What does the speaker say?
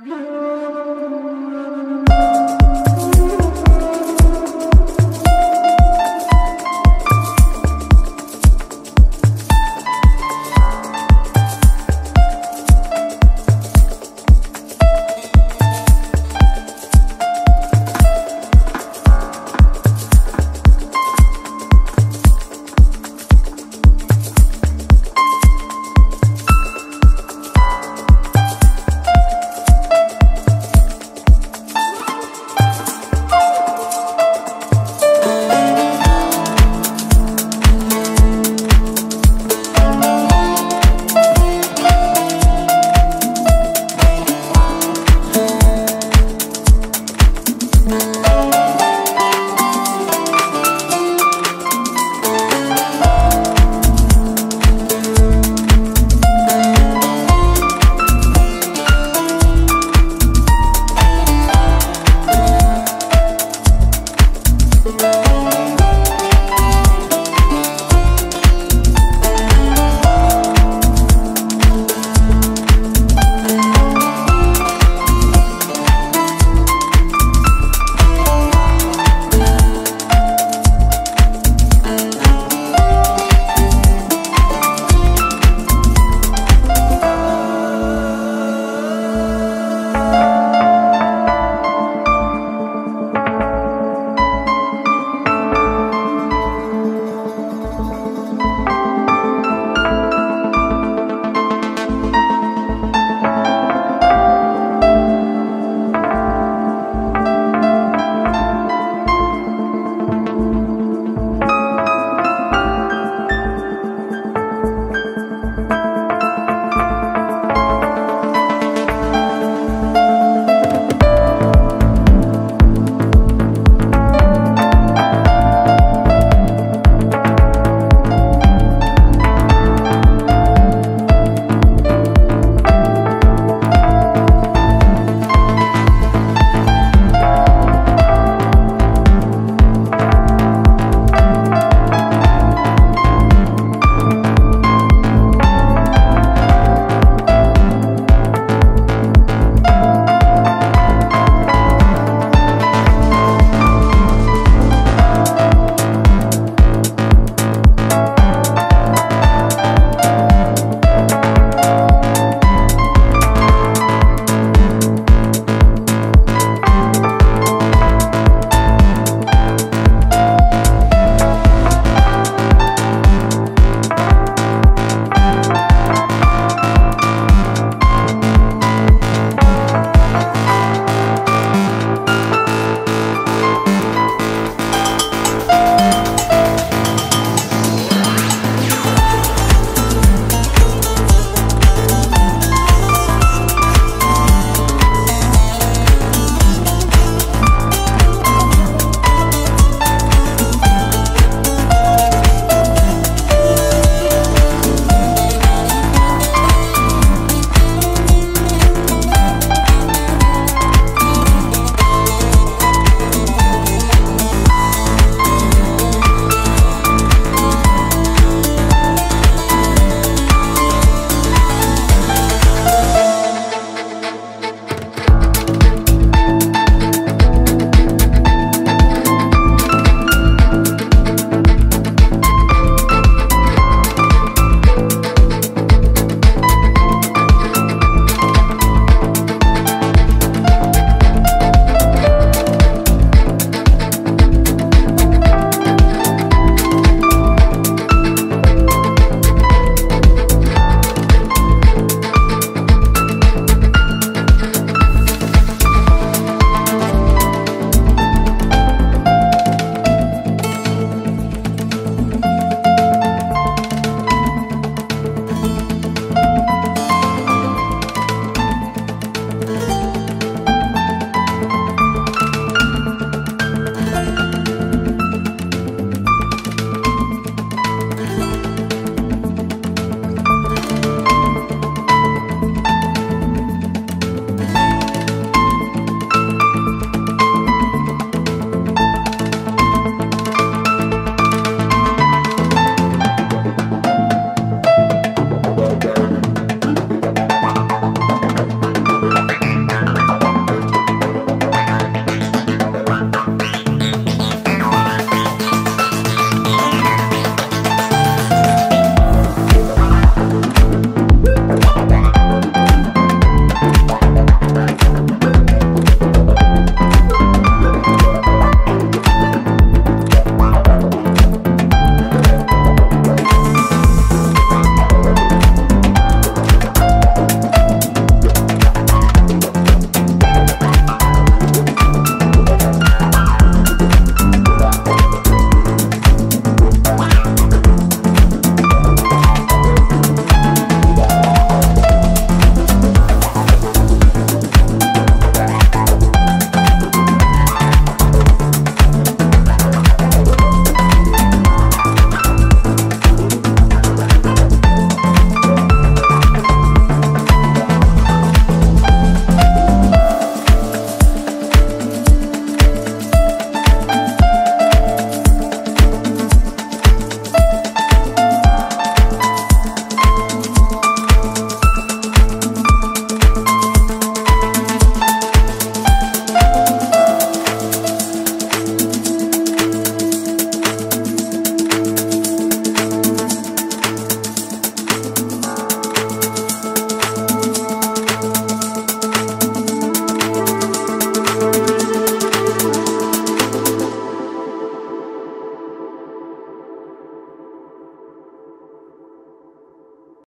Mm-hmm.